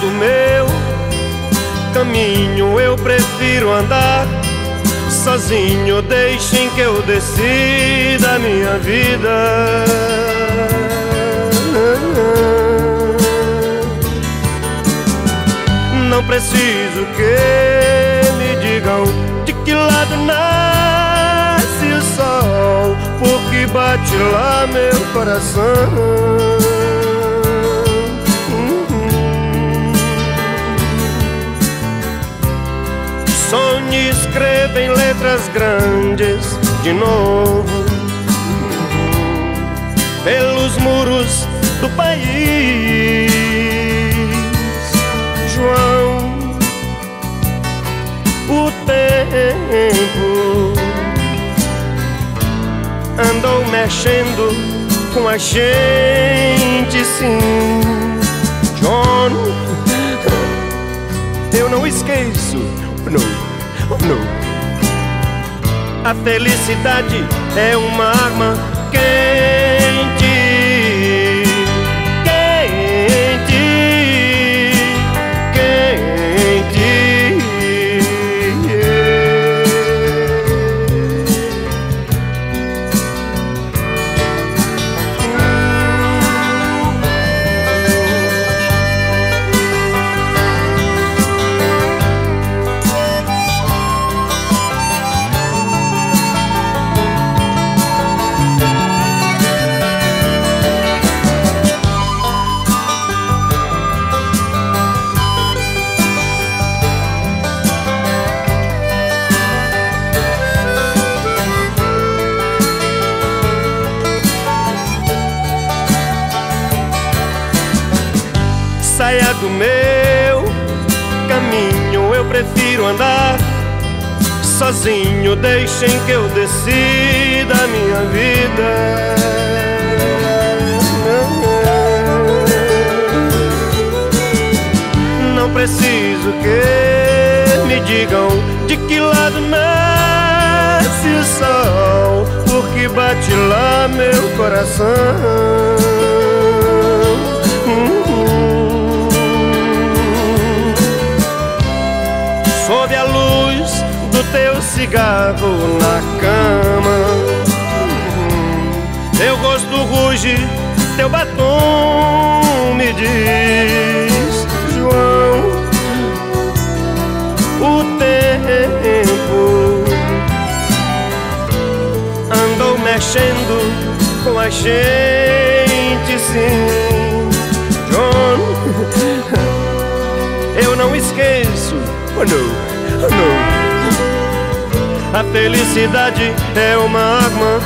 do meu caminho eu prefiro andar sozinho. Deixem que eu decida a minha vida. Não preciso que me digam de que lado nasce o sol, porque bate lá meu coração. Escreva em letras grandes de novo pelos muros do país. João, o tempo andou mexendo com a gente, sim. John, eu não esqueço, não no. A felicidade é uma arma quente, saia do meu caminho, eu prefiro andar sozinho. Deixem que eu decida a minha vida. Não preciso que me digam de que lado nasce o sol, porque bate lá meu coração. Teu cigarro na cama. Teu gosto ruge, teu batom me diz, João, o tempo andou mexendo com a gente, sim, John. Eu não esqueço Oh no, oh no. A felicidade é uma arma